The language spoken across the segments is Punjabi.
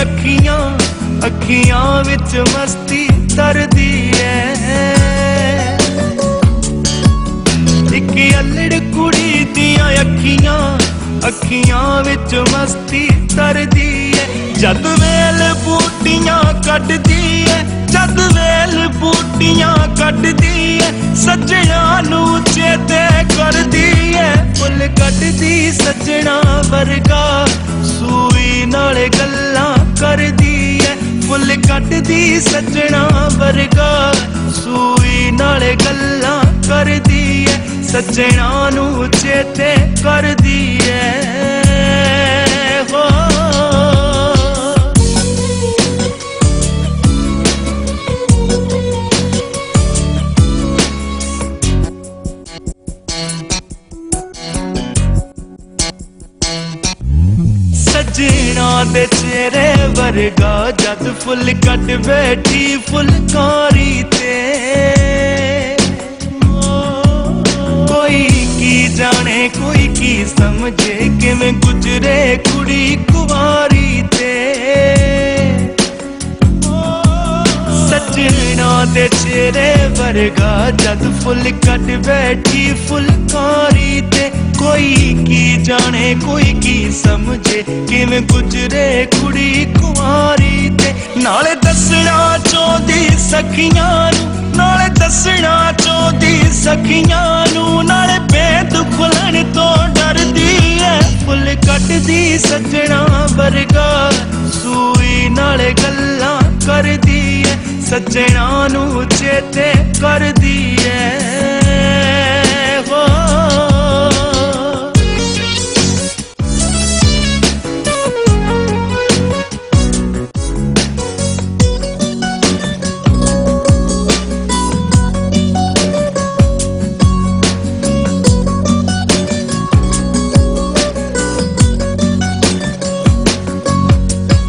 ਅੱਖੀਆਂ ਅੱਖੀਆਂ ਵਿੱਚ ਮਸਤੀ ਤਰਦੀ ਐ। ਇੱਕ ਅਲੜ ਕੁੜੀ ਦੀਆਂ ਅੱਖੀਆਂ ਅੱਖੀਆਂ ਵਿੱਚ ਮਸਤੀ ਤਰਦੀ ਐ। ਜਦ ਵੇਲ ਬੂਟੀਆਂ ਕੱਢਦੀ ਐ, ਜਦ ਵੇਲ ਬੂਟੀਆਂ ਕੱਢਦੀ ਐ, ਸੱਜਣਾ ਨੂੰ ਚੇਤੇ ਕਰਦੀ ਐ। ਫੁੱਲ ਕੱਢਦੀ ਸੱਜਣਾ ਵਰਗਾ, ਸੂਈ ਨਾਲ ਗੱਲਾਂ ਕਰਦੀ ਐ। ਫੁੱਲ ਕੱਢਦੀ ਸੱਜਣਾ ਵਰਗਾ। ਸੂਈ ਨਾਲ ਗੱਲਾਂ ਕਰਦੀ ਐ। ਸੱਜਣਾ ਨੂੰ ਚੇਤੇ ਕਰਦੀ ਐ। ਚਿਹਰੇ ਵਰਗਾ ਜਦ ਫੁੱਲ ਕੱਟ ਬੈਠੀ ਫੁਲਕਾਰੀ ਤੇ। ਕੋਈ ਕੀ ਜਾਣੇ, ਕੋਈ ਕੀ ਸਮਝੇ, ਕਿਵੇਂ ਗੁਜਰੇ ਕੁੜੀ ਕੁਵਾਰੀ ਸੱਜਣਾ ਦੇ ਚਿਹਰੇ ਵਰਗਾ, ਜਦ ਫੁੱਲ ਕੱਟ ਬੈਠੀ ਫੁਲਕਾਰੀ ਤੇ ਕੋਈ ਕੀ ਜਾਣੇ, ਕੋਈ ਕੀ ਸਮਝੇ, ਕਿਵੇਂ ਗੁਜਰੇ ਕੁੜੀ ਕੁਵਾਰੀ ਤੇ? ਨਾਲੇ ਦੱਸਣਾ ਚਾਹੁੰਦੀ ਸਖੀਆਂ ਨੂੰ, ਨਾਲੇ ਦੱਸਣਾ ਚਾਹੁੰਦੀ ਸਖੀਆਂ ਨੂੰ, ਨਾਲੇ ਬੇਦ ਖੁੱਲਣ ਤੋਂ ਡਰਦੀ ਐ। ਫੁੱਲ ਕੱਟਦੀ ਸੱਜਣਾ ਵਰਗਾ, ਸੂਈ ਨਾਲੇ ਗੱਲ ਕਰਦੀ ਐ ਸੱਜਣਾ ਨੂੰ ਚੇਤੇ ਕਰਦੀ ਐ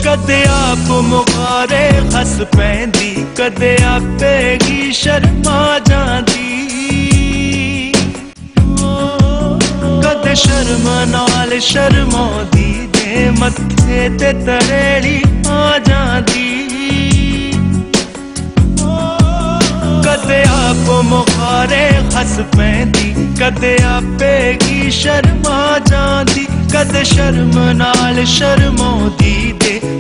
ਕਦੇ ਆਪ ਮੁਖਾਰੇ ਹੱਸ ਪੈਂਦੀ, ਕਦੇ ਆਪੇਗੀ ਸ਼ਰਮਾ ਜਾਂਦੀ। ਕਦੇ ਸ਼ਰਮ ਨਾਲ ਸ਼ਰਮਾਉਂਦੀ ਦੇ ਮੱਥੇ ਤੇ ਤਰੇੜੀ ਆ ਜਾਂਦੀ। ਕਦੇ ਆਪ ਮੁਖਾਰੇ ਹੱਸ ਪੈਂਦੀ, ਕਦੇ ਆਪੇਗੀ ਸ਼ਰਮਾ ਜਾਂਦੀ। ਕਦੇ ਸ਼ਰਮ ਨਾਲ ਸ਼ਰਮਾਉਂਦੀ ਦੇ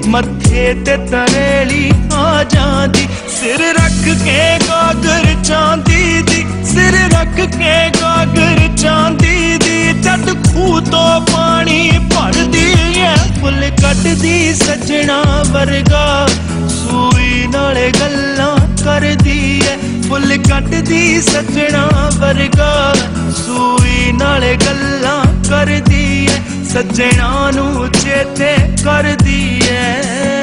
ਮੱਥੇ ਤੇ ਤਰੇਲੀ ਆ ਜਾਂਦੀ। ਸਿਰ ਰੱਖ ਕੇ ਗਾਗਰ ਚਾਂਦੀ ਦੀ, ਸਿਰ ਰੱਖ ਕੇ ਗਾਗਰ ਚਾਂਦੀ ਦੀ। ਜਦ ਖੂਹ ਤੋਂ ਪਾਣੀ ਭਰਦੀ ਐ, ਫੁੱਲ ਕੱਟਦੀ ਸੱਜਣਾ ਵਰਗਾ। ਸੂਈ ਨਾਲ ਗੱਲਾਂ ਕਰਦੀ ਐ, ਫੁੱਲ ਕੱਟਦੀ ਸੱਜਣਾ ਵਰਗਾ। ਸੂਈ ਨਾਲ ਗੱਲਾਂ ਕਰਦੀ ਸੱਜਣਾ ਨੂੰ ਚੇਤੇ ਕਰਦੀ ਐ।